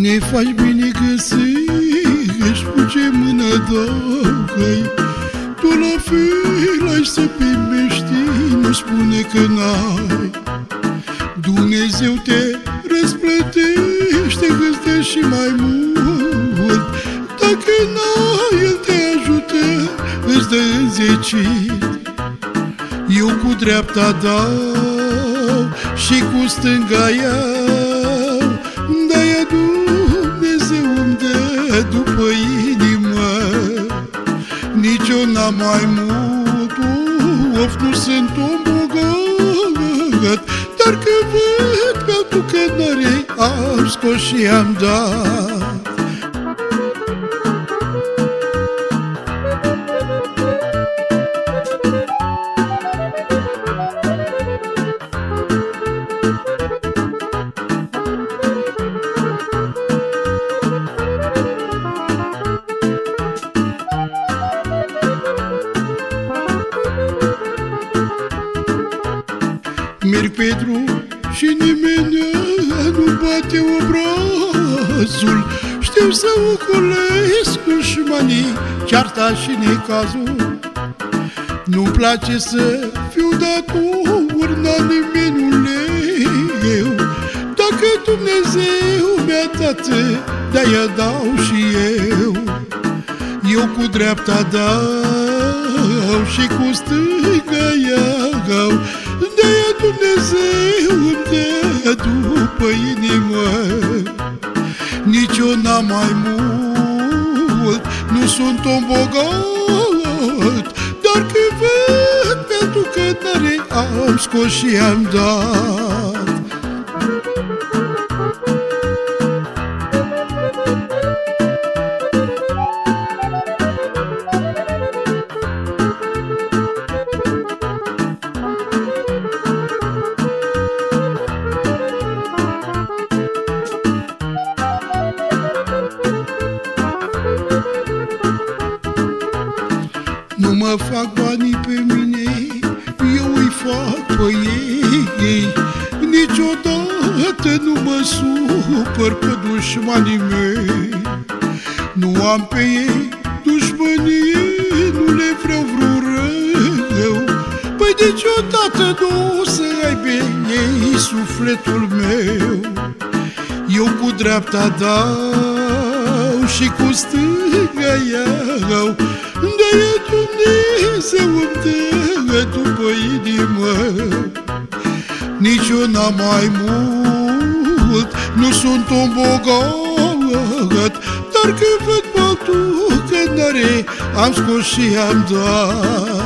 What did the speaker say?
Bine faci, bine găsești Cu ce mână dau Tu la fel ai să primești Nu spune că n-ai. Dumnezeu te răsplătește Îți dă și mai mult. Dacă n-ai, El te ajută Îți dă înzecit. Eu cu dreapta dau Și cu stânga iau Nici eu n-am mai mult Of, nu sunt om bogat Dar că văd că tu cănărei Am scos și am dat Merg pe drum și nimeni nu bate obrazul. Știu să ocolesc șmanii, cearta și necazul. Nu-mi place să fiu dator la nimeniule eu Dacă Dumnezeu mi-a dat, de-aia dau și eu. Eu cu dreapta dau și cu stânga iau. De-aia Dumnezeu îmi dă după inimă. Nici eu n-am mai mult, nu sunt om bogat Dar că văd pentru că n-are am scos și am dat Nu mă fac banii pe mine, eu îi fac pe ei. Niciodată nu mă supăr pe dușmanii mei. Nu am pe ei dușmănie, nu le vreau vreun rău. Păi niciodată nu o să aibă ei sufletul meu. Eu cu dreapta dau și cu stânga iau. De-aia Dumnezeu îmi dă după inimă. Nici eu n-am mai mult, nu sunt un bogat Dar când văd bătul că n-are, am scos și am dat